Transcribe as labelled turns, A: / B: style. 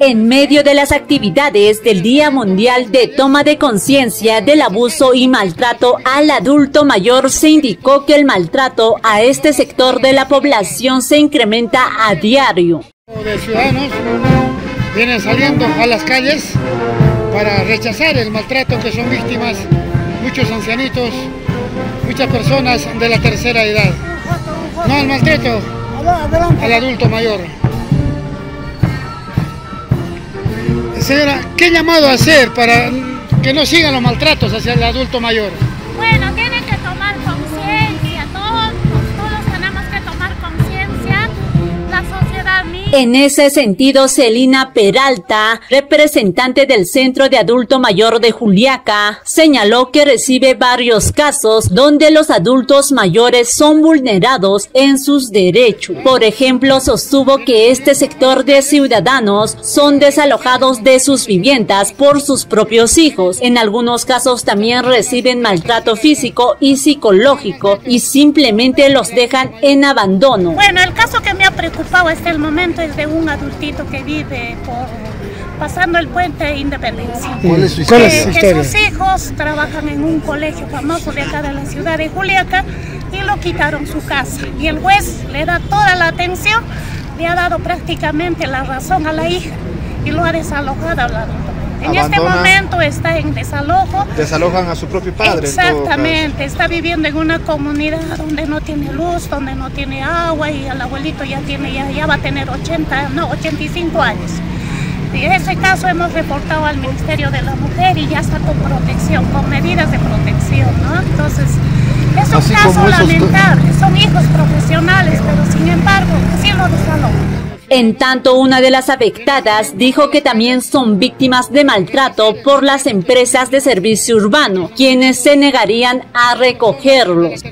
A: En medio de las actividades del Día Mundial de Toma de Conciencia del Abuso y Maltrato al Adulto Mayor, se indicó que el maltrato a este sector de la población se incrementa a diario.
B: De ciudadanos vienen saliendo a las calles para rechazar el maltrato que son víctimas muchos ancianitos, muchas personas de la tercera edad. No al maltrato al adulto mayor. Señora, ¿qué llamado hacer para que no sigan los maltratos hacia el adulto mayor?
C: Bueno,
A: En ese sentido, Celina Peralta, representante del Centro de Adulto Mayor de Juliaca, señaló que recibe varios casos donde los adultos mayores son vulnerados en sus derechos. Por ejemplo, sostuvo que este sector de ciudadanos son desalojados de sus viviendas por sus propios hijos. En algunos casos también reciben maltrato físico y psicológico y simplemente los dejan en abandono.
C: Bueno, el caso preocupado hasta el momento es de un adultito que vive por pasando el puente de Independencia.
B: ¿Cuál es su
C: Que, que sus hijos trabajan en un colegio famoso de acá de la ciudad de Juliaca y lo quitaron su casa. Y el juez le da toda la atención, le ha dado prácticamente la razón a la hija y lo ha desalojado al adulto. En este momento está en desalojo.
D: Desalojan a su propio padre.
C: Exactamente, está viviendo en una comunidad donde no tiene luz, donde no tiene agua y el abuelito ya tiene ya, ya va a tener 80, no, 85 años. Y en ese caso hemos reportado al Ministerio de la Mujer y ya está con protección, con medidas de protección, ¿no? Entonces, es un
D: Así
C: caso lamentable, son hijos profesionales, pero sin embargo.
A: En tanto, una de las afectadas dijo que también son víctimas de maltrato por las empresas de servicio urbano, quienes se negarían a recogerlos.